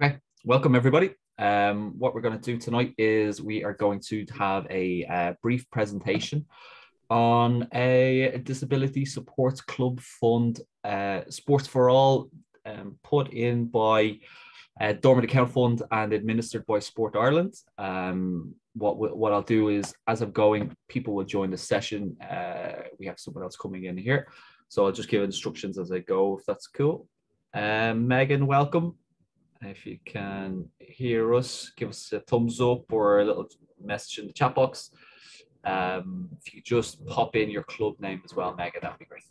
Okay, welcome everybody. Um, what we're going to do tonight is we are going to have a, uh, brief presentation on a disability support club fund, uh, Sports for All, um, put in by uh, Dormant Account Fund and administered by Sport Ireland. Um, what what I'll do is, as I'm going, people will join the session. Uh, we have someone else coming in here, so I'll just give instructions as I go, if that's cool. Um, Megan, welcome. If you can hear us, give us a thumbs up or a little message in the chat box. Um, if you just pop in your club name as well, Megan, that'd be great.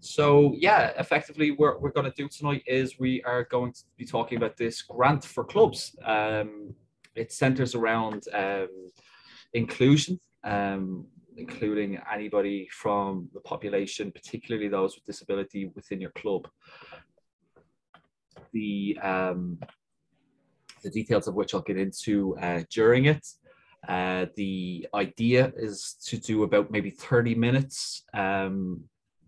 So yeah, effectively, what we're going to do tonight is we are going to be talking about this grant for clubs. Um, it centers around um, inclusion, um, including anybody from the population, particularly those with disability within your club the um, the details of which I'll get into uh, during it. Uh, the idea is to do about maybe 30 minutes, um,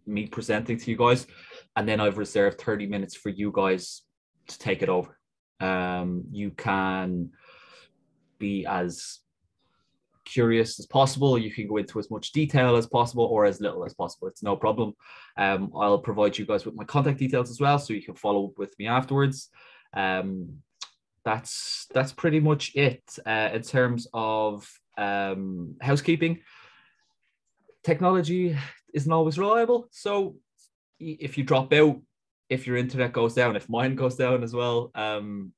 me presenting to you guys, and then I've reserved 30 minutes for you guys to take it over. Um, you can be as curious as possible. You can go into as much detail as possible or as little as possible. It's no problem. Um, I'll provide you guys with my contact details as well, so you can follow up with me afterwards. Um, that's that's pretty much it uh, in terms of um, housekeeping. Technology isn't always reliable, so if you drop out, if your internet goes down, if mine goes down as well, um,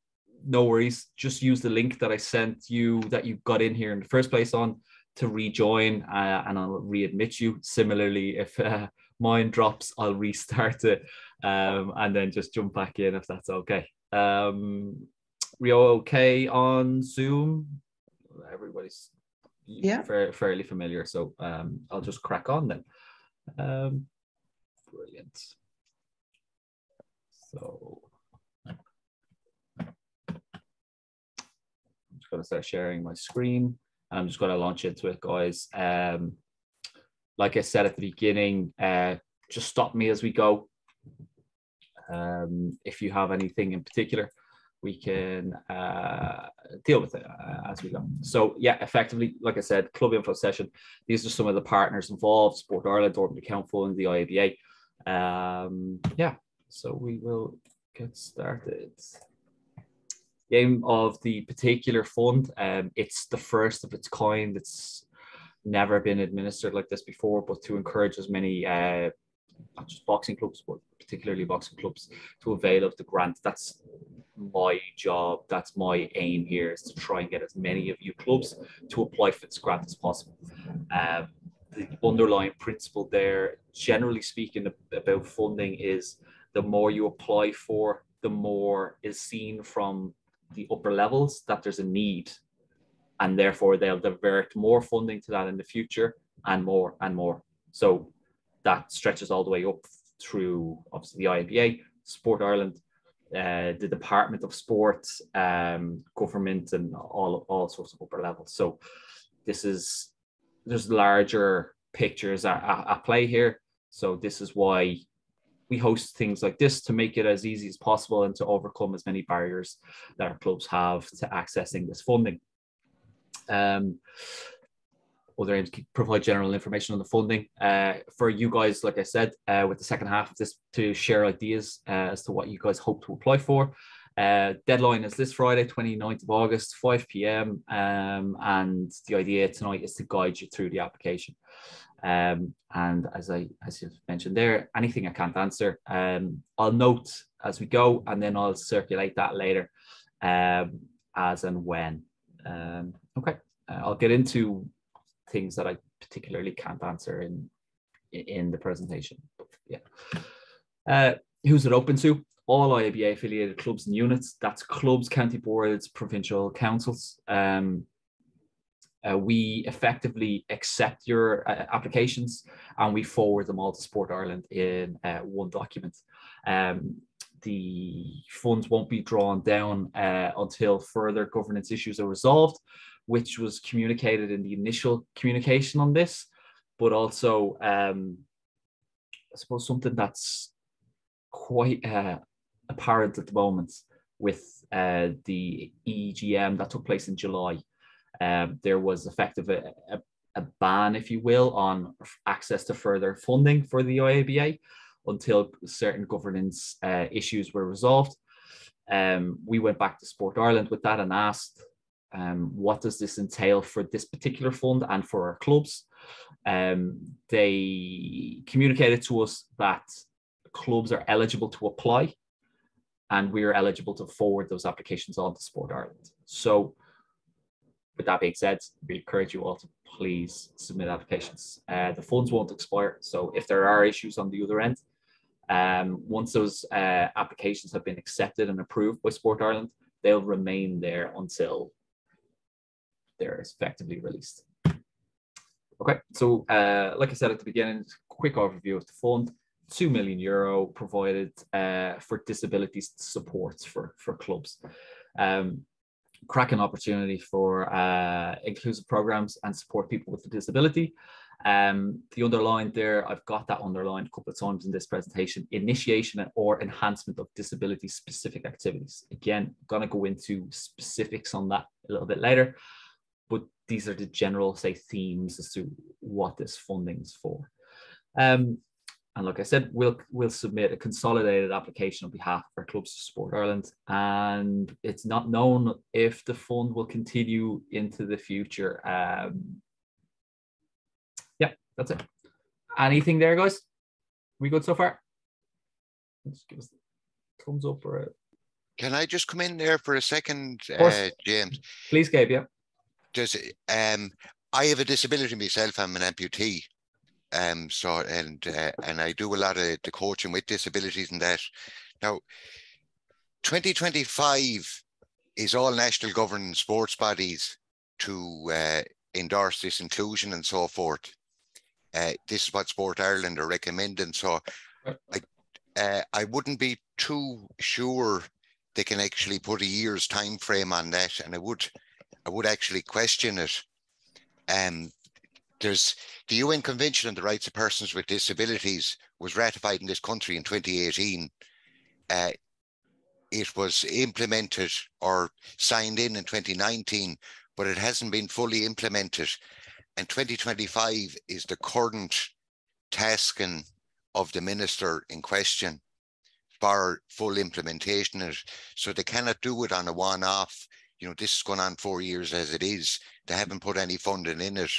no worries. Just use the link that I sent you that you got in here in the first place on to rejoin, uh, and I'll readmit you. Similarly, if uh, mine drops, I'll restart it um, and then just jump back in if that's okay. Um, we okay on Zoom? Everybody's yeah fairly familiar, so um, I'll just crack on then. Um, brilliant. So just going to start sharing my screen. And I'm just going to launch into it, guys. Um, like I said at the beginning, uh, just stop me as we go. Um, if you have anything in particular, we can uh, deal with it uh, as we go. So yeah, effectively, like I said, club info session. These are some of the partners involved: Sport Ireland, Dormant Account and the IABA. Um, yeah, so we will get started name of the particular fund. Um, it's the first of its kind. It's never been administered like this before, but to encourage as many, uh, not just boxing clubs, but particularly boxing clubs, to avail of the grant. That's my job. That's my aim here is to try and get as many of you clubs to apply for this grant as possible. Um, the underlying principle there, generally speaking, about funding is the more you apply for, the more is seen from the upper levels that there's a need and therefore they'll divert more funding to that in the future and more and more so that stretches all the way up through obviously the IABA, Sport Ireland, uh, the Department of Sport, um, government, and all all sorts of upper levels. So this is there's larger pictures at, at play here. So this is why we host things like this to make it as easy as possible and to overcome as many barriers that our clubs have to accessing this funding. Um, other aims provide general information on the funding uh, for you guys, like I said, uh, with the second half of this to share ideas uh, as to what you guys hope to apply for. Uh, deadline is this Friday, 29th of August, 5 p.m. Um, and the idea tonight is to guide you through the application. Um, and as I as you've mentioned there, anything I can't answer, um, I'll note as we go, and then I'll circulate that later, um, as and when. Um, okay, uh, I'll get into things that I particularly can't answer in in the presentation. But yeah, uh, who's it open to? All IABA affiliated clubs and units. That's clubs, county boards, provincial councils. Um, uh, we effectively accept your uh, applications and we forward them all to Sport Ireland in uh, one document. Um, the funds won't be drawn down uh, until further governance issues are resolved, which was communicated in the initial communication on this, but also um, I suppose something that's quite uh, apparent at the moment with uh, the EGM that took place in July. Um, there was effective a, a, a, ban, if you will, on access to further funding for the IABA until certain governance uh, issues were resolved. Um, we went back to Sport Ireland with that and asked, um, what does this entail for this particular fund and for our clubs? Um, they communicated to us that clubs are eligible to apply and we are eligible to forward those applications on to Sport Ireland. So with that being said, we encourage you all to please submit applications. Uh, the funds won't expire. So if there are issues on the other end, um, once those uh, applications have been accepted and approved by Sport Ireland, they'll remain there until they're effectively released. Okay, so uh, like I said at the beginning, quick overview of the fund. 2 million euro provided uh, for disability supports for, for clubs. Um, cracking opportunity for uh, inclusive programs and support people with a disability. Um, the underlined there, I've got that underlined a couple of times in this presentation, initiation or enhancement of disability specific activities. Again, gonna go into specifics on that a little bit later, but these are the general, say, themes as to what this funding is for. Um, and like I said, we'll we'll submit a consolidated application on behalf of our clubs to Sport Ireland, and it's not known if the fund will continue into the future. Um, yeah, that's it. Anything there, guys? We good so far? Just give us thumbs up or. A... Can I just come in there for a second, uh, James? Please, Gabe. Yeah. Does um, I have a disability myself. I'm an amputee um, so and uh, and I do a lot of the coaching with disabilities and that. Now, 2025 is all national governing sports bodies to uh, endorse this inclusion and so forth. Uh, this is what Sport Ireland are recommending. So, I uh, I wouldn't be too sure they can actually put a year's time frame on that, and I would I would actually question it. Um, there's the UN Convention on the Rights of Persons with Disabilities was ratified in this country in 2018. Uh, it was implemented or signed in in 2019, but it hasn't been fully implemented. And 2025 is the current tasking of the minister in question for full implementation. So they cannot do it on a one-off. You know, this is going on four years as it is. They haven't put any funding in it.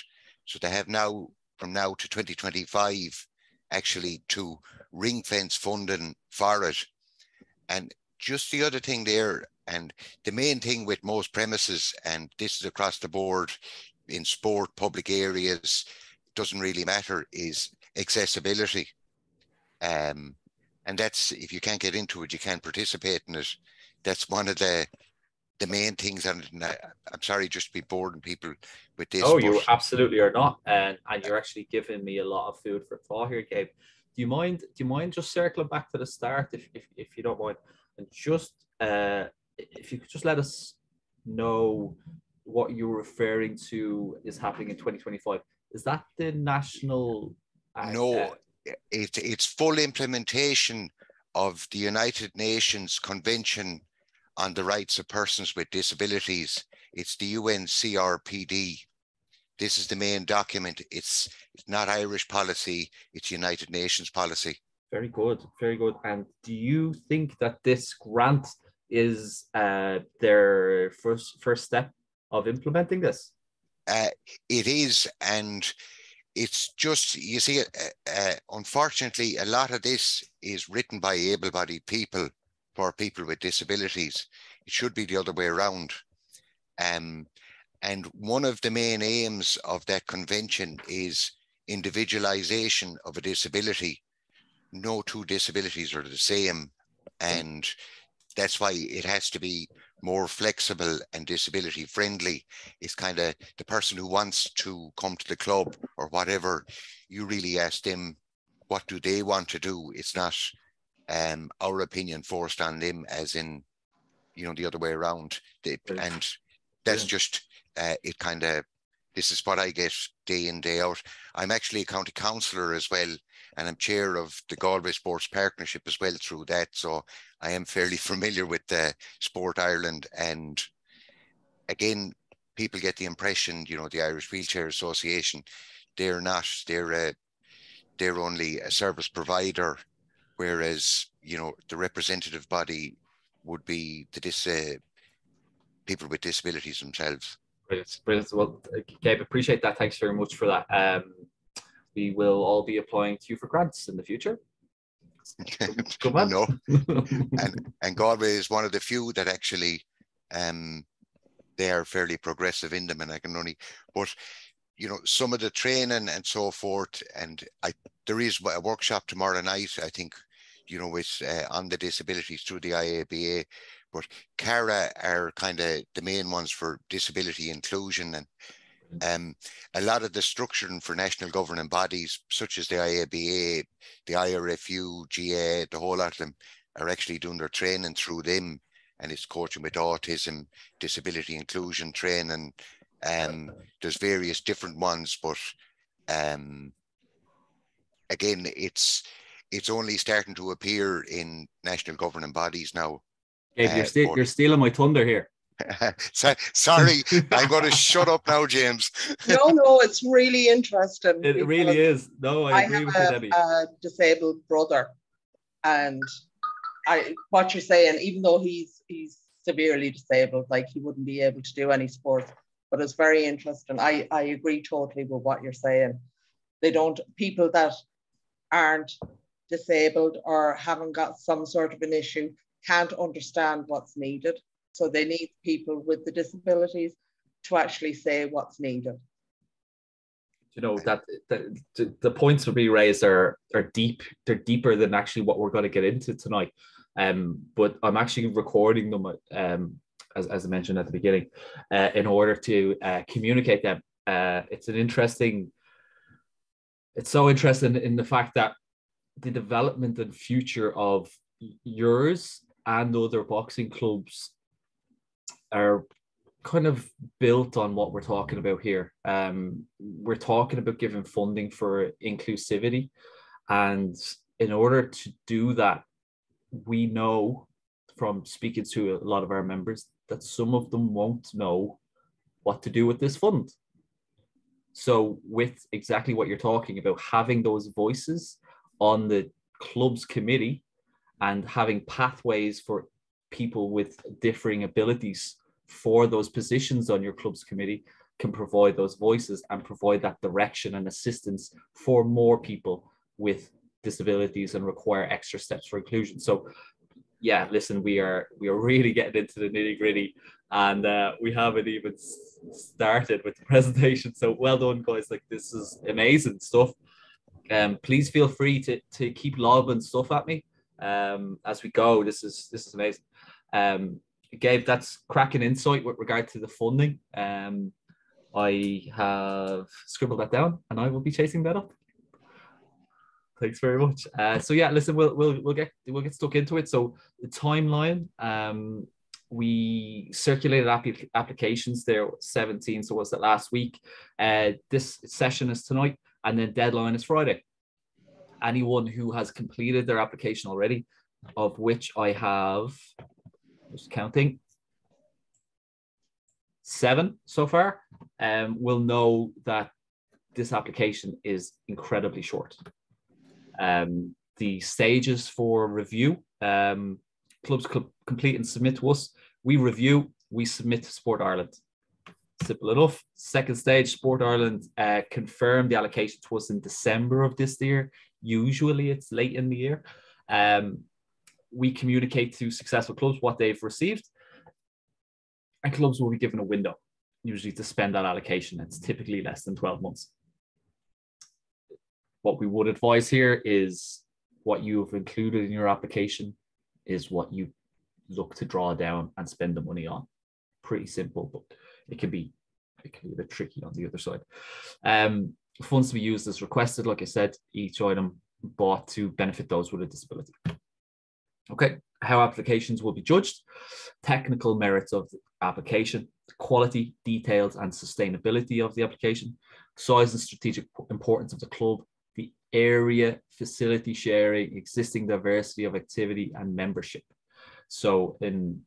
So they have now, from now to 2025, actually to ring fence funding for it. And just the other thing there, and the main thing with most premises, and this is across the board in sport, public areas, doesn't really matter, is accessibility. Um, and that's if you can't get into it, you can't participate in it. That's one of the the main things. And I'm sorry, just to be boring people with this. Oh, you absolutely are not, and and you're actually giving me a lot of food for thought here, Gabe. Do you mind? Do you mind just circling back to the start, if if, if you don't mind, and just uh, if you could just let us know what you're referring to is happening in 2025. Is that the national? Uh, no, it's it's full implementation of the United Nations Convention on the rights of persons with disabilities. It's the UNCRPD. This is the main document. It's, it's not Irish policy, it's United Nations policy. Very good, very good. And do you think that this grant is uh, their first first step of implementing this? Uh, it is, and it's just you see. Uh, uh, unfortunately, a lot of this is written by able-bodied people for people with disabilities. It should be the other way around. Um, and one of the main aims of that convention is individualization of a disability. No two disabilities are the same. And that's why it has to be more flexible and disability friendly. It's kind of the person who wants to come to the club or whatever, you really ask them what do they want to do. It's not um, our opinion forced on them, as in, you know, the other way around. They, and that's yeah. just uh, it. Kind of, this is what I get day in day out. I'm actually a county councillor as well, and I'm chair of the Galway Sports Partnership as well through that. So I am fairly familiar with the Sport Ireland. And again, people get the impression, you know, the Irish Wheelchair Association, they're not, they're a, they're only a service provider, whereas, you know, the representative body would be the dis, uh, people with disabilities themselves. Brilliant, brilliant. Well, Gabe, appreciate that. Thanks very much for that. Um, we will all be applying to you for grants in the future. Come on. no. and, and Galway is one of the few that actually um, they are fairly progressive in them, and I can only, but you know, some of the training and so forth, and I there is a workshop tomorrow night, I think, you know, with uh, on the disabilities through the IABA, but CARA are kind of the main ones for disability inclusion and um, a lot of the structuring for national governing bodies, such as the IABA, the IRFU, GAA, the whole lot of them are actually doing their training through them. And it's coaching with autism, disability inclusion training. Um, there's various different ones, but um, again, it's it's only starting to appear in national governing bodies now. Gabe, you're, uh, sti- you're stealing my thunder here. Sorry, I'm going to shut up now, James. no, no, it's really interesting. It really is. No, I, I agree with a, you, Debbie. a disabled brother, and I what you're saying, even though he's he's severely disabled, like he wouldn't be able to do any sports, but it's very interesting. I I agree totally with what you're saying. They don't people that aren't disabled or haven't got some sort of an issue can't understand what's needed so they need people with the disabilities to actually say what's needed. You know that the, the points to be raised are are deep. They're deeper than actually what we're going to get into tonight. Um, but I'm actually recording them um, as, as I mentioned at the beginning, uh, in order to uh, communicate them. Uh, it's an interesting. It's so interesting in the fact that the development and future of yours and other boxing clubs are kind of built on what we're talking about here. Um, we're talking about giving funding for inclusivity. And in order to do that, we know from speaking to a lot of our members that some of them won't know what to do with this fund. So, with exactly what you're talking about, having those voices on the club's committee and having pathways for people with differing abilities for those positions on your club's committee can provide those voices and provide that direction and assistance for more people with disabilities and require extra steps for inclusion. So yeah, listen, we are we are really getting into the nitty gritty, and uh, we haven't even started with the presentation. So well done, guys! Like this is amazing stuff. Um, please feel free to to keep lobbing stuff at me um, as we go. This is this is amazing. Um, Gabe, that's cracking insight with regard to the funding. Um, I have scribbled that down, and I will be chasing that up. Thanks very much. Uh, so yeah, listen, we'll we'll we'll get we'll get stuck into it. So the timeline, um, we circulated app- applications there 17. So was that last week? Uh, this session is tonight, and then deadline is Friday. Anyone who has completed their application already, of which I have just counting, seven so far, um, will know that this application is incredibly short. Um, the stages for review, um, clubs complete and submit to us. We review, we submit to Sport Ireland. Simple enough. Second stage, Sport Ireland uh, confirmed the allocation to us in December of this year. Usually it's late in the year. Um, we communicate to successful clubs what they've received, and clubs will be given a window, usually to spend that allocation. It's typically less than 12 months. What we would advise here is what you have included in your application is what you look to draw down and spend the money on. Pretty simple, but it can be it can be a bit tricky on the other side. Um, funds to be used as requested, like I said, each item bought to benefit those with a disability. Okay, how applications will be judged, technical merits of the application, quality, details, and sustainability of the application, size and strategic importance of the club, the area, facility sharing, existing diversity of activity, and membership. So in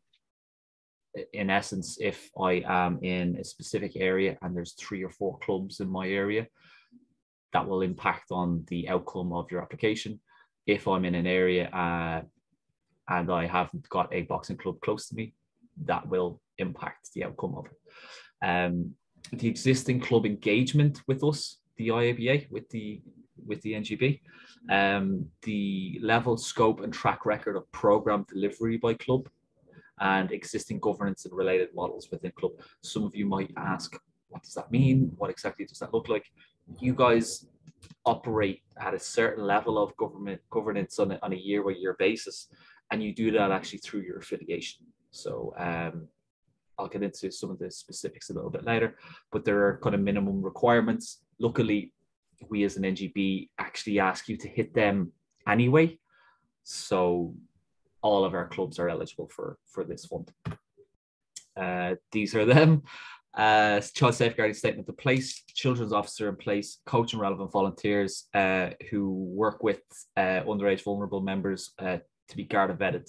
in essence, if I am in a specific area and there's three or four clubs in my area, that will impact on the outcome of your application. If I'm in an area uh, and I haven't got a boxing club close to me, that will impact the outcome of it. Um, the existing club engagement with us, the IABA, with the with the NGB, um, the level, scope, and track record of program delivery by club, and existing governance and related models within club. Some of you might ask, what does that mean? What exactly does that look like? You guys operate at a certain level of government governance on a, on a year by year basis, and you do that actually through your affiliation. So um, I'll get into some of the specifics a little bit later, but there are kind of minimum requirements. Luckily, we as an NGB actually ask you to hit them anyway. So all of our clubs are eligible for, for this fund. Uh, these are them. Uh, child safeguarding statement in place, children's officer in place, coach and relevant volunteers uh, who work with uh, underage vulnerable members uh, to be Garda vetted.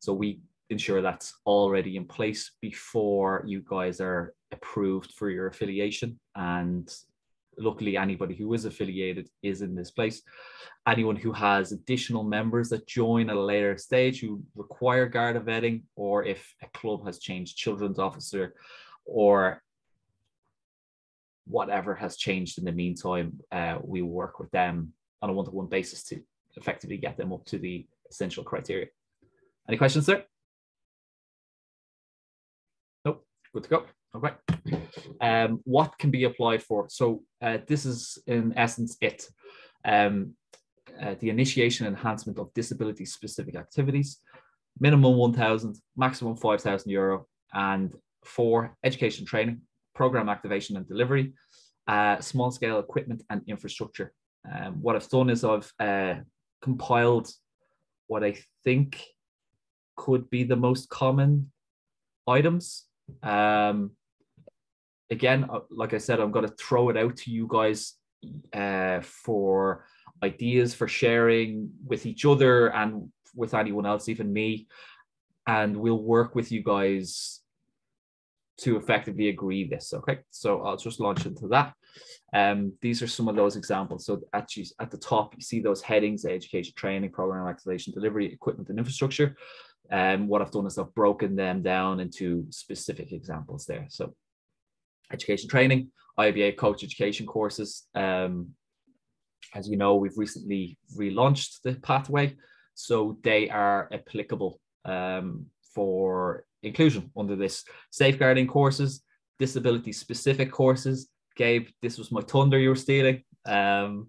So we ensure that's already in place before you guys are approved for your affiliation and luckily anybody who is affiliated is in this place. Anyone who has additional members that join at a later stage who require Garda vetting or if a club has changed children's officer or whatever has changed in the meantime uh, we work with them on a one-to-one basis to effectively get them up to the essential criteria. Any questions sir? Nope. Good to go Okay. Um, what can be applied for? So uh, this is in essence it. Um, uh, the initiation and enhancement of disability specific activities, minimum 1,000, maximum 5,000 euro, and for education training, program activation and delivery, uh, small scale equipment and infrastructure. Um, what I've done is I've uh, compiled what I think could be the most common items. Um, again, uh, like I said, I'm going to throw it out to you guys uh, for ideas for sharing with each other and with anyone else, even me. And we'll work with you guys to effectively agree this. Okay, so I'll just launch into that. Um, these are some of those examples. So actually at the top, you see those headings, education, training, program activation, delivery, equipment, and infrastructure. Um, what I've done is I've broken them down into specific examples there. So education training, IBA coach education courses. Um, as you know, we've recently relaunched the pathway, so they are applicable um, for inclusion under this safeguarding courses, disability specific courses. Gabe, this was my thunder you were stealing. Um,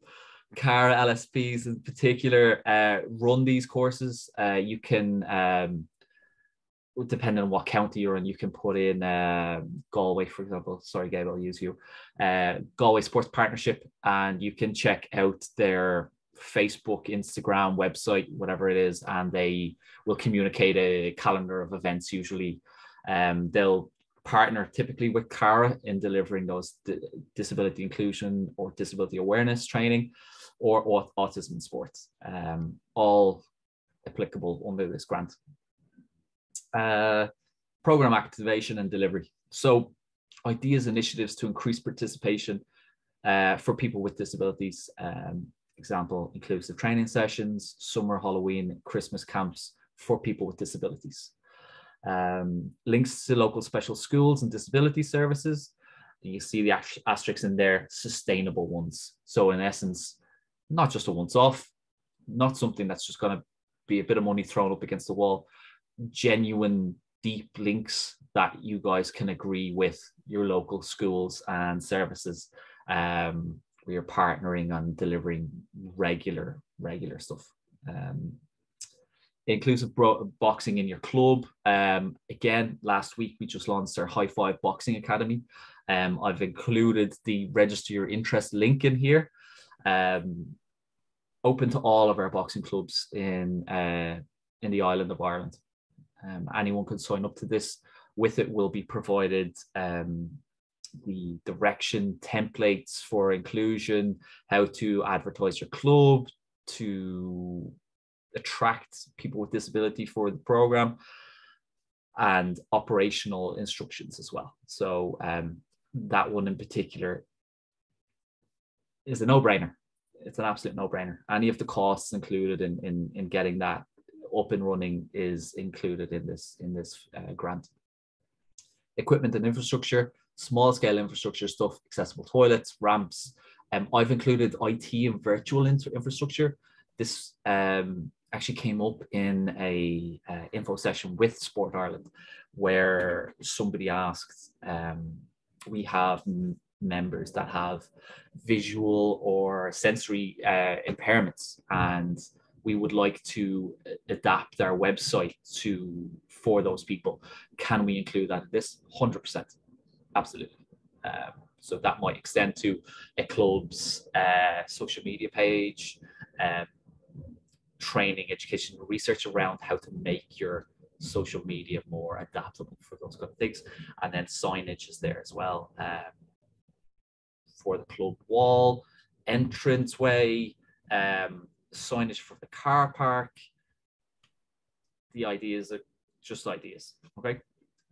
Cara LSPs in particular uh, run these courses. Uh, you can um, depending on what county you're in, you can put in uh, Galway, for example. Sorry, Gabe, I'll use you. Uh, Galway Sports Partnership, and you can check out their Facebook, Instagram, website, whatever it is, and they will communicate a calendar of events. Usually, um, they'll partner typically with CARA in delivering those disability inclusion or disability awareness training, or, or autism sports, um, all applicable under this grant uh, program activation and delivery. So ideas, initiatives to increase participation uh, for people with disabilities. Um, example, inclusive training sessions, summer, Halloween, Christmas camps for people with disabilities. Um, links to local special schools and disability services. And you see the asterisks in there, sustainable ones. So in essence, not just a once off, not something that's just going to be a bit of money thrown up against the wall, genuine deep links that you guys can agree with your local schools and services um, we are partnering on delivering regular regular stuff um, inclusive bro- boxing in your club. Um, again last week we just launched our high five boxing academy. Um, i've included the register your interest link in here. Um, open to all of our boxing clubs in uh, in the island of ireland. Um, anyone can sign up to this. With it will be provided um, the direction templates for inclusion, how to advertise your club, to attract people with disability for the program, and operational instructions as well. So um, that one in particular is a no-brainer. It's an absolute no-brainer. Any of the costs included in, in, in getting that up and running is included in this in this uh, grant. Equipment and infrastructure, small scale infrastructure stuff, accessible toilets, ramps. Um, I've included IT and virtual infrastructure. This um, actually came up in a uh, info session with Sport Ireland, where somebody asked, um, we have members that have visual or sensory uh, impairments, and we would like to adapt our website to for those people. Can we include that? This hundred percent, absolutely. Um, so that might extend to a club's uh, social media page, um, training, education, research around how to make your social media more adaptable for those kind of things. And then signage is there as well um, for the club wall, entranceway, um, signage for the car park. The ideas are just ideas. Okay.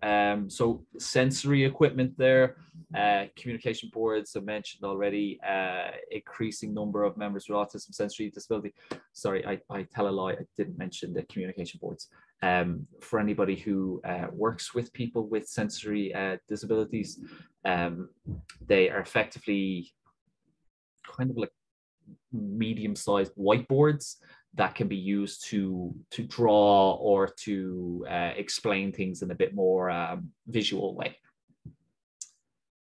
Um, so sensory equipment there, uh, communication boards I mentioned already, uh, increasing number of members with autism sensory disability. Sorry, I, I tell a lie, I didn't mention the communication boards. Um, for anybody who uh, works with people with sensory uh, disabilities, um, they are effectively kind of like medium-sized whiteboards that can be used to to draw or to uh, explain things in a bit more um, visual way.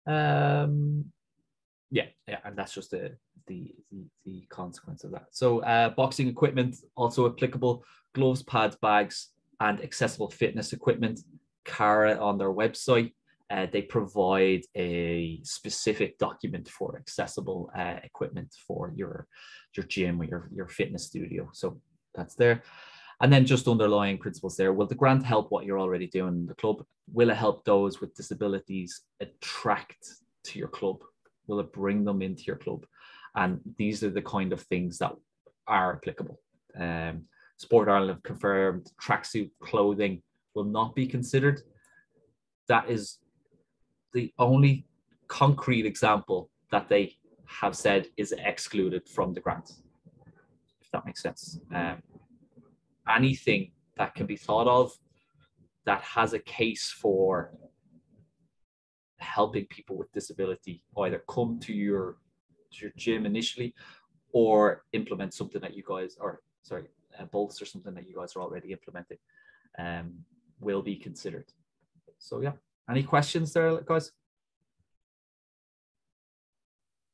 Um, yeah, yeah, and that's just the the the, the consequence of that. So uh, boxing equipment also applicable: gloves, pads, bags, and accessible fitness equipment. Cara on their website uh, they provide a specific document for accessible uh, equipment for your your gym or your, your fitness studio. So that's there. And then just underlying principles there. Will the grant help what you're already doing in the club? Will it help those with disabilities attract to your club? Will it bring them into your club? And these are the kind of things that are applicable. Um, Sport Ireland have confirmed tracksuit clothing will not be considered. That is the only concrete example that they have said is excluded from the grant, if that makes sense. Um, anything that can be thought of that has a case for helping people with disability either come to your to your gym initially or implement something that you guys are sorry uh, bolster something that you guys are already implementing um, will be considered so yeah any questions there, guys?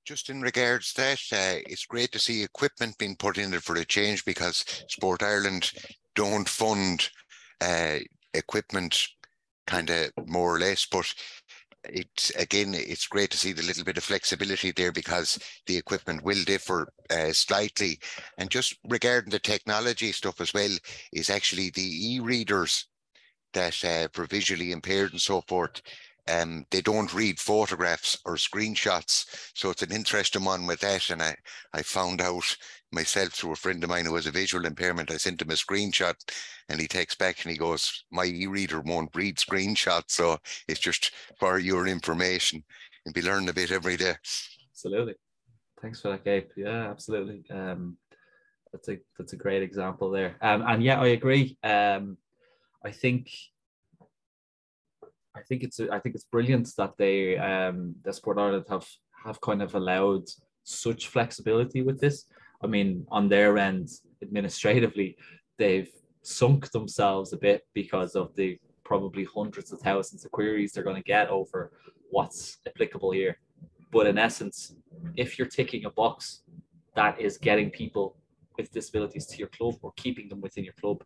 Just in regards to that, uh, it's great to see equipment being put in there for a change because Sport Ireland don't fund uh, equipment kind of more or less, but it's again it's great to see the little bit of flexibility there because the equipment will differ uh, slightly. And just regarding the technology stuff as well is actually the e-readers that uh, for visually impaired and so forth, um, they don't read photographs or screenshots. So it's an interesting one with that. And I, I found out myself through a friend of mine who has a visual impairment. I sent him a screenshot and he takes back and he goes, My e reader won't read screenshots. So it's just for your information and be learning a bit every day. Absolutely. Thanks for that, Gabe. Yeah, absolutely. Um, that's a that's a great example there. Um, and yeah, I agree. Um, I think I think it's I think it's brilliant that they um the Sport Ireland have have kind of allowed such flexibility with this. I mean, on their end, administratively, they've sunk themselves a bit because of the probably hundreds of thousands of queries they're going to get over what's applicable here. But in essence, if you're ticking a box that is getting people with disabilities to your club or keeping them within your club,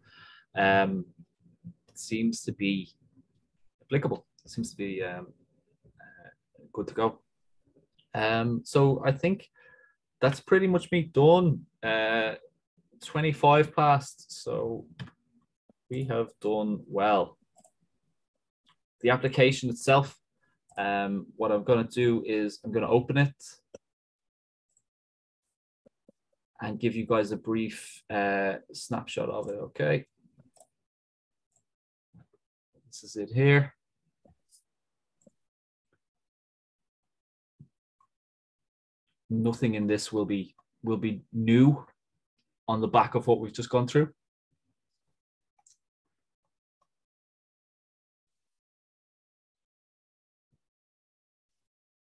um, seems to be applicable. It seems to be um, uh, good to go. Um, so I think that's pretty much me done. Uh, 25 past, so we have done well. The application itself, Um, what I'm going to do is I'm going to open it and give you guys a brief uh, snapshot of it, okay? This is it here. Nothing in this will be will be new on the back of what we've just gone through.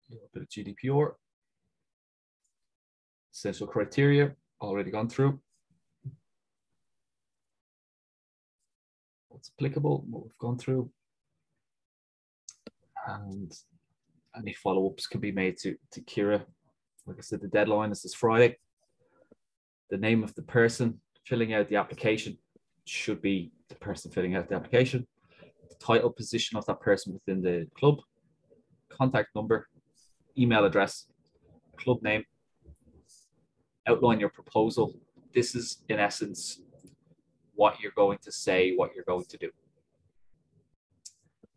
A little bit of GDPR. Essential criteria, already gone through. What's applicable, what we've gone through. And any follow-ups can be made to, to Kira. Like I said, the deadline is this Friday. The name of the person filling out the application should be the person filling out the application. The title position of that person within the club, contact number, email address, club name, outline your proposal. This is, in essence, what you're going to say, what you're going to do.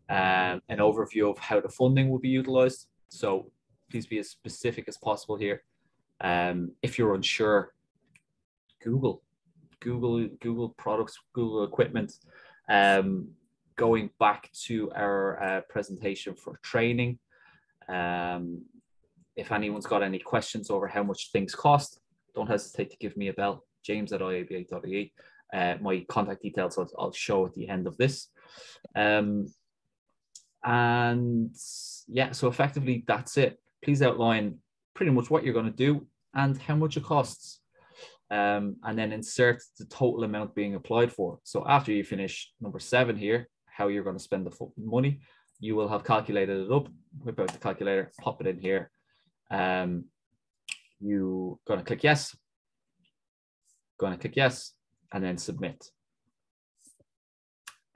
Um, an overview of how the funding will be utilized. So please be as specific as possible here. Um, if you're unsure, Google, Google, Google products, Google equipment. Um, going back to our uh, presentation for training, um, if anyone's got any questions over how much things cost, don't hesitate to give me a bell, james at iaba.ie. Uh, my contact details I'll, I'll, show at the end of this. Um, and yeah, so effectively that's it. Please outline pretty much what you're going to do and how much it costs. Um, and then insert the total amount being applied for. So after you finish number seven here, how you're going to spend the money, you will have calculated it up, whip out the calculator, pop it in here, um, you going to click yes, going to click yes, and then submit.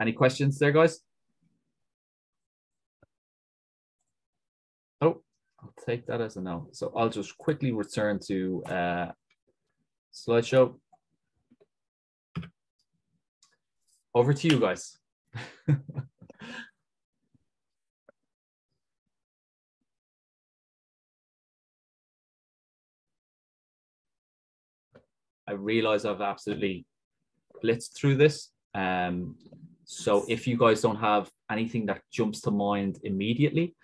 Any questions there, guys? I'll take that as a no. So I'll just quickly return to uh, slideshow. Over to you guys. I realize I've absolutely blitzed through this. Um, so if you guys don't have anything that jumps to mind immediately,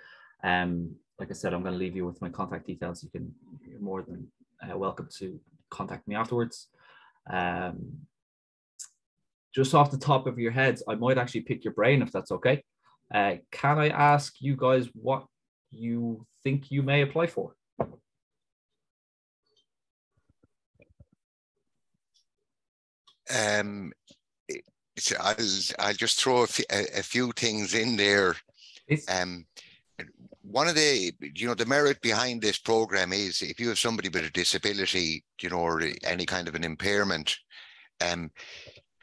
um, like I said, I'm going to leave you with my contact details. You can, you're more than uh, welcome to contact me afterwards. Um, just off the top of your heads, I might actually pick your brain if that's okay. Uh, can I ask you guys what you think you may apply for? Um, I'll I'll just throw a, f- a few things in there. Um, one of the you know the merit behind this program is if you have somebody with a disability, you know, or any kind of an impairment, um,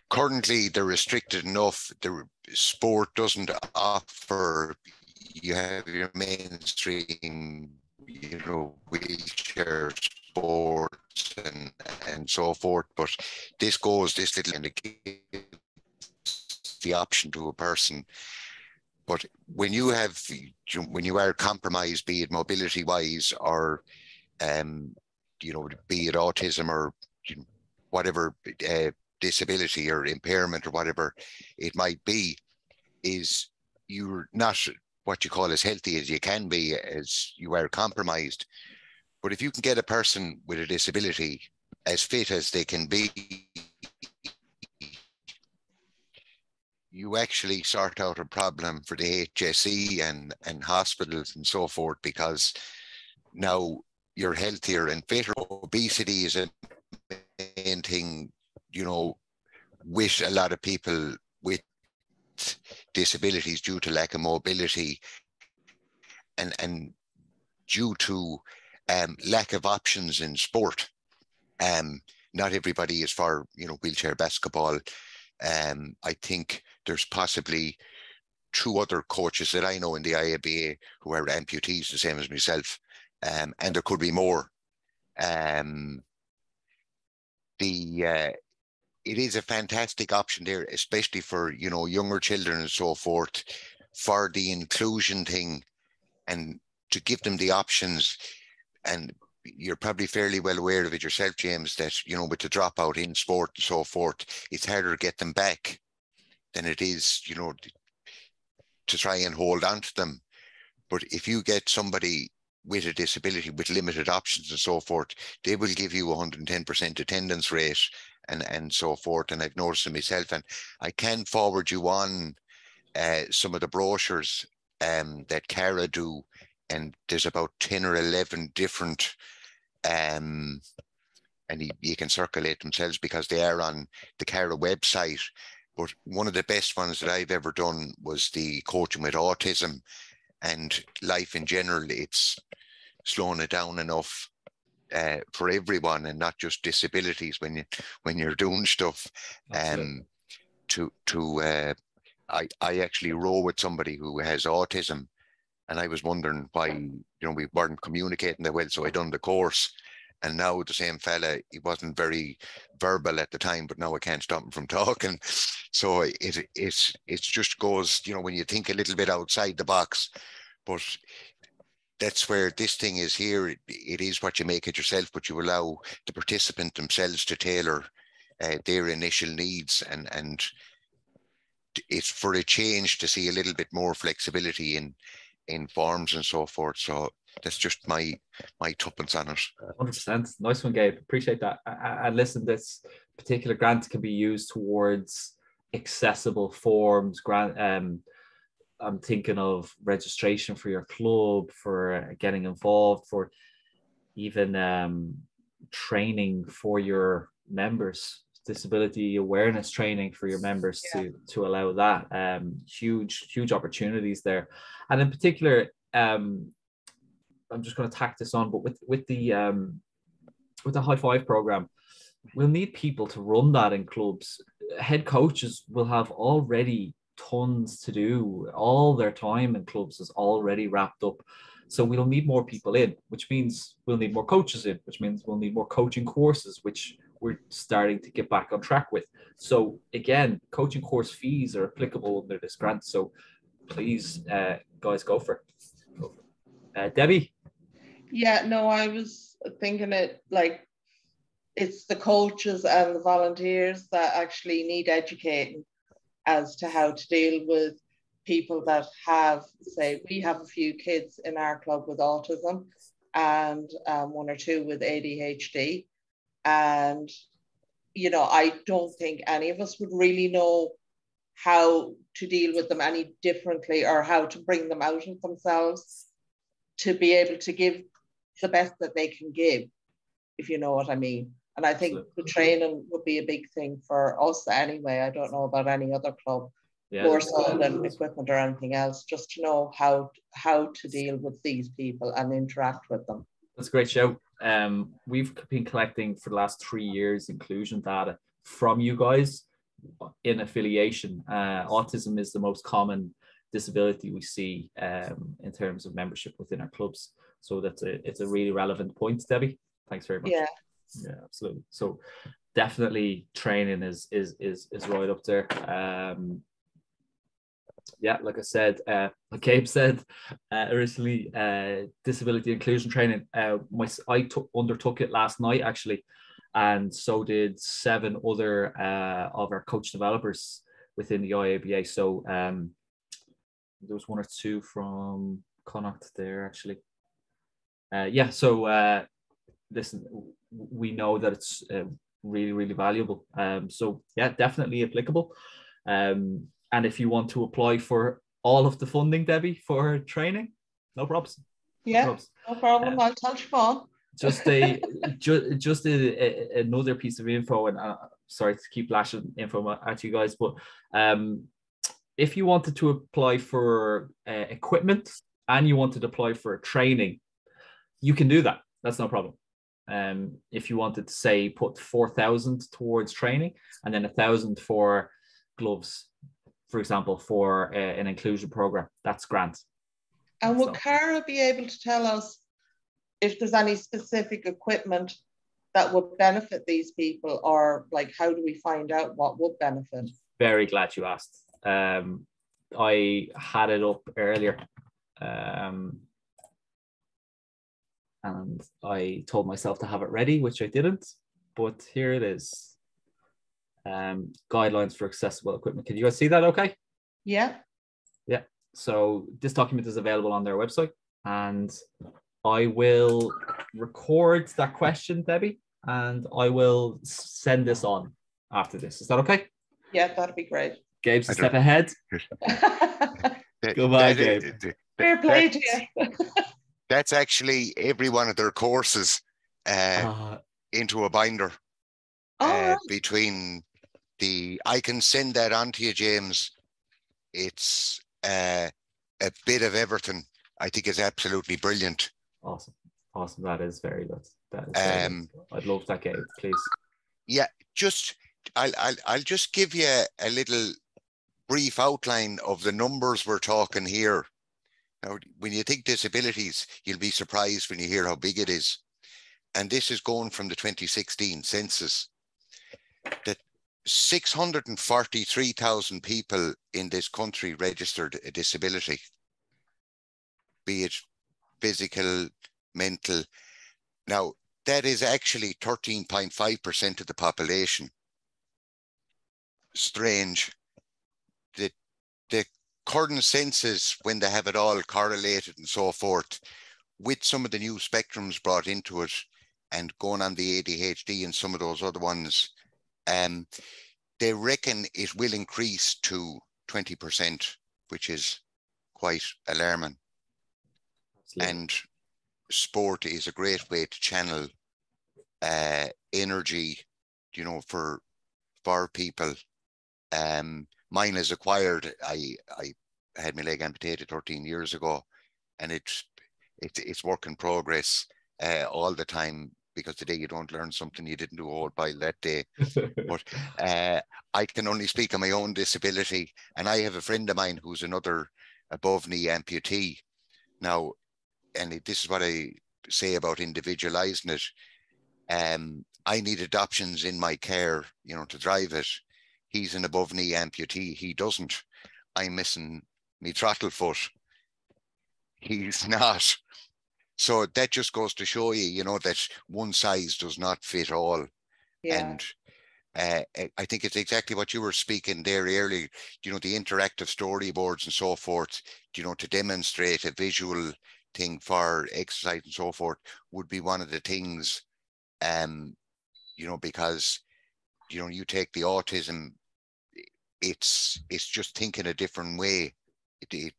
currently they're restricted enough. The sport doesn't offer. You have your mainstream, you know, wheelchair sports and and so forth. But this goes this little it gives the option to a person. But when you have when you are compromised, be it mobility wise or um, you know, be it autism or whatever uh, disability or impairment or whatever it might be, is you're not what you call as healthy as you can be as you are compromised. But if you can get a person with a disability as fit as they can be, you actually sort out a problem for the HSE and, and hospitals and so forth because now you're healthier and fitter. Obesity is a main thing, you know, with a lot of people with disabilities due to lack of mobility and and due to um, lack of options in sport. Um, not everybody is for you know wheelchair basketball. Um, I think there's possibly two other coaches that I know in the IABA who are amputees, the same as myself, um, and there could be more. Um, the uh, it is a fantastic option there, especially for you know younger children and so forth, for the inclusion thing and to give them the options. And you're probably fairly well aware of it yourself, James, that, you know, with the dropout in sport and so forth, it's harder to get them back than it is, you know, to try and hold on to them. But if you get somebody with a disability with limited options and so forth, they will give you 110% attendance rate and, and so forth. And I've noticed it myself. And I can forward you on uh, some of the brochures um, that Cara do and there's about 10 or 11 different um, and you, you, can circulate themselves because they are on the Cara website. But one of the best ones that I've ever done was the coaching with autism and life in general. It's slowing it down enough uh, for everyone and not just disabilities when you when you're doing stuff. Um, to to uh, I I actually row with somebody who has autism and I was wondering why, you know, we weren't communicating that well. So I done the course. And now the same fella, he wasn't very verbal at the time, but now I can't stop him from talking. So it it's it just goes, you know, when you think a little bit outside the box, but that's where this thing is here. It, it is what you make it yourself, but you allow the participant themselves to tailor uh, their initial needs and and it's for a change to see a little bit more flexibility in in forms and so forth. So that's just my my tuppence on it. Hundred percent, nice one, Gabe. Appreciate that. And listen, this particular grant can be used towards accessible forms. Grant. Um, I'm thinking of registration for your club, for getting involved, for even um, training for your members disability awareness training for your members yeah. to to allow that um huge huge opportunities there and in particular um i'm just going to tack this on but with with the um with the high five program we'll need people to run that in clubs head coaches will have already tons to do all their time in clubs is already wrapped up so we'll need more people in which means we'll need more coaches in which means we'll need more coaching courses which we're starting to get back on track with. So again, coaching course fees are applicable under this grant. So please, uh, guys, go for it. Uh, Debbie. Yeah, no, I was thinking it like it's the coaches and the volunteers that actually need educating as to how to deal with people that have, say, we have a few kids in our club with autism and um, one or two with ADHD. And, you know, I don't think any of us would really know how to deal with them any differently or how to bring them out of themselves to be able to give the best that they can give, if you know what I mean. And I think the training would be a big thing for us anyway. I don't know about any other club, yeah. more so than equipment or anything else, just to know how how to deal with these people and interact with them. That's a great show um, we've been collecting for the last three years inclusion data from you guys in affiliation. Uh, autism is the most common disability we see um, in terms of membership within our clubs. So that's a it's a really relevant point, Debbie. Thanks very much. Yeah. Yeah, absolutely. So definitely training is is is is right up there. Um, yeah, like I said, uh, like Gabe said uh, originally, uh, disability inclusion training. Uh, my I took undertook it last night actually, and so did seven other uh, of our coach developers within the IABA. So um, there was one or two from Connacht there actually. Uh, yeah, so uh, listen, we know that it's uh, really really valuable. Um, so yeah, definitely applicable. Um, and if you want to apply for all of the funding, Debbie, for training, no problems. Yeah, no, no problem. Uh, I'll touch phone. just a ju- just a, a, another piece of info, and uh, sorry to keep lashing info at you guys, but um, if you wanted to apply for uh, equipment and you wanted to apply for training, you can do that. That's no problem. Um, if you wanted to say put four thousand towards training and then a thousand for gloves for example, for an inclusion program. That's grant. And would so. Cara be able to tell us if there's any specific equipment that would benefit these people, or like how do we find out what would benefit? Very glad you asked. Um, I had it up earlier. Um, and I told myself to have it ready, which I didn't. But here it is. Um, guidelines for accessible equipment. Can you guys see that? Okay. Yeah. Yeah. So this document is available on their website, and I will record that question, Debbie, and I will send this on after this. Is that okay? Yeah, that'd be great. Gabe's a step ahead. Goodbye, Gabe. Fair play to you. That's actually every one of their courses uh, Uh, into a binder All uh, right. between the. I can send that on to you, James. It's uh, a bit of everything. I think it's absolutely brilliant. awesome. Awesome. That is very good. That is very Um, good. I'd love that, Gabe, please. Yeah, just I'll I'll I'll just give you a little brief outline of the numbers we're talking here. Now, when you think disabilities, you'll be surprised when you hear how big it is. And this is going from the 2016 census. That 643,000 people in this country registered a disability, be it physical, mental. Now, that is actually 13.5% of the population. Strange. The, the current census, when they have it all correlated and so forth, with some of the new spectrums brought into it and going on the ADHD and some of those other ones, um, they reckon it will increase to 20%, which is quite alarming. Absolutely. And sport is a great way to channel uh, energy, you know, for for people. Um, mine is acquired. I I had my leg amputated 13 years ago, and it's it's it's work in progress uh, all the time because today you don't learn something you didn't do a whole pile that day. But uh, I can only speak on my own disability, and I have a friend of mine who's another above knee amputee. Now, and it- this is what I say about individualizing it. Um, I need adoptions in my care, you know, to drive it. He's an above knee amputee. He doesn't. I'm missing me throttle foot. He's not. So that just goes to show you, you know, that one size does not fit all. Yeah. And uh, I- I think it's exactly what you were speaking there earlier, you know, the interactive storyboards and so forth, you know, to demonstrate a visual thing for exercise and so forth would be one of the things, um, you know, because, you know, you take the autism, it's, it's just thinking a different way. It, it,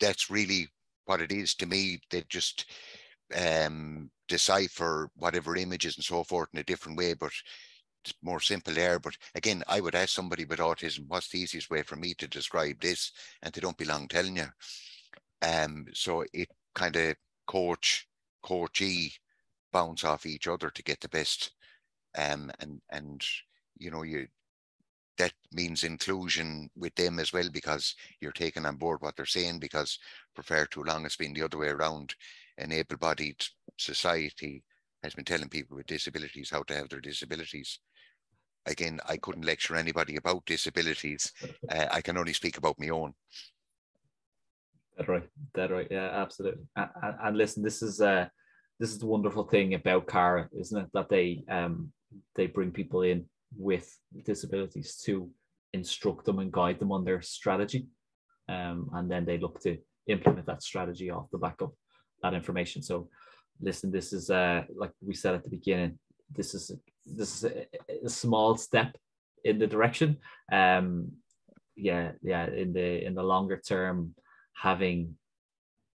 that's really what it is to me. They just um, decipher whatever images and so forth in a different way, but it's more simple there. But again, I would ask somebody with autism, what's the easiest way for me to describe this? And they don't belong telling you. Um, so it kind of coach, coachee bounce off each other to get the best. Um, and and you know you that means inclusion with them as well because you're taking on board what they're saying because for far too long it's been the other way around. An able-bodied society has been telling people with disabilities how to have their disabilities. Again, I couldn't lecture anybody about disabilities. Uh, I can only speak about my own. That right. That right. Yeah, absolutely. And, and, listen, this is uh this is the wonderful thing about Cara, isn't it? That they um they bring people in with disabilities to instruct them and guide them on their strategy. Um, and then they look to implement that strategy off the back of that information. So listen, this is uh like we said at the beginning, this is this is a, a small step in the direction. Um yeah, yeah, in the in the longer term, having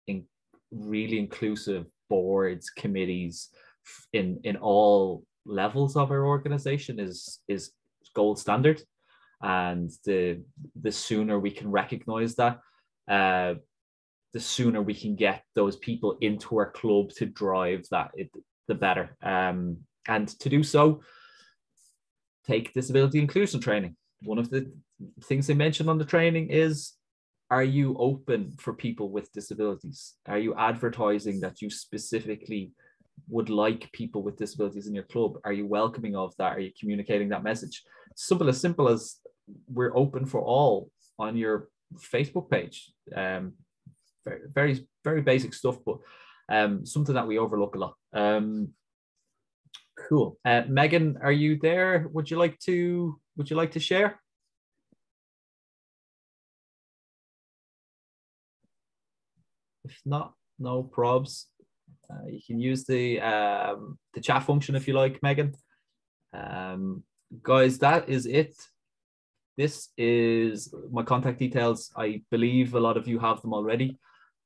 in really inclusive boards, committees in in all levels of our organization is is gold standard. And the the sooner we can recognize that, uh, the sooner we can get those people into our club to drive that, it, the better. Um, and to do so, take disability inclusion training. One of the things they mentioned on the training is are you open for people with disabilities? Are you advertising that you specifically would like people with disabilities in your club? Are you welcoming of that? Are you communicating that message? Simple as simple as we're open for all on your Facebook page. Um, very, very, very basic stuff, but Um, something that we overlook a lot. Um, cool. Uh, Megan, are you there? Would you like to Would you like to share? If not, no probs. Uh, you can use the um, the chat function if you like, Megan. Um, guys, that is it. This is my contact details. I believe a lot of you have them already.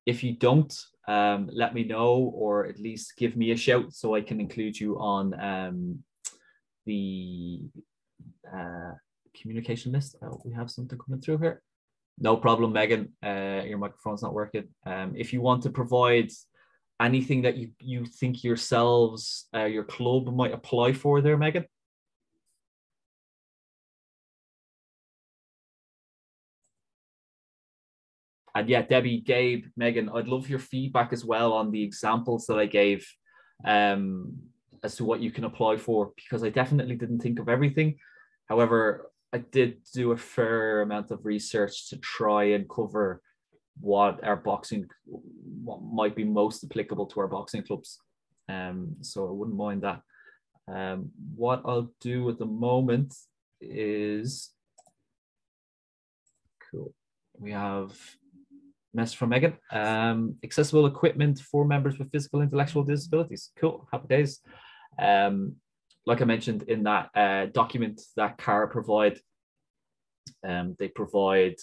If you don't, um, let me know or at least give me a shout so I can include you on um, the uh, communication list. Oh, we have something coming through here. No problem, Megan. Uh, your microphone's not working. Um, if you want to provide anything that you, you think yourselves, uh, your club might apply for there, Megan? And yeah, Debbie, Gabe, Megan, I'd love your feedback as well on the examples that I gave um, as to what you can apply for, because I definitely didn't think of everything. However, I did do a fair amount of research to try and cover what our boxing what might be most applicable to our boxing clubs. Um, so I wouldn't mind that. Um, what I'll do at the moment is cool. We have message from Megan. Um, accessible equipment for members with physical intellectual disabilities. Cool. Happy days. Um, like I mentioned in that uh, document that CARA provide, um, they provide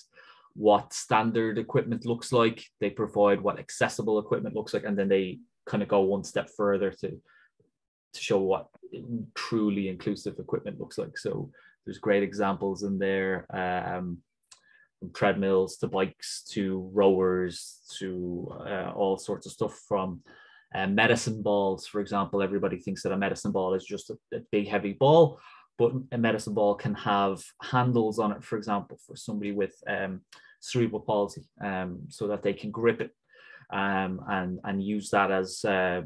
what standard equipment looks like. They provide what accessible equipment looks like, and then they kind of go one step further to to show what truly inclusive equipment looks like. So there's great examples in there. Um, from treadmills to bikes to rowers to uh, all sorts of stuff from uh, medicine balls, for example. Everybody thinks that a medicine ball is just a, a, big, heavy ball, but a medicine ball can have handles on it, for example, for somebody with um, cerebral palsy, um, so that they can grip it um, and, and use that as uh,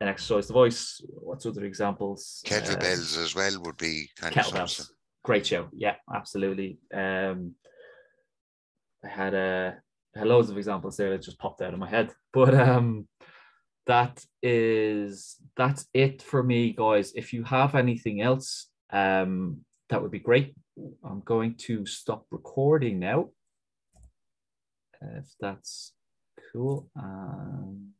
an exercise device. What's other examples? Kettlebells uh, as well would be kind kettlebells. of Great show. Yeah, absolutely. Um, I had a uh, had loads of examples there that just popped out of my head. But um that is that's it for me, guys. If you have anything else, um, that would be great. I'm going to stop recording now. If that's cool. Um,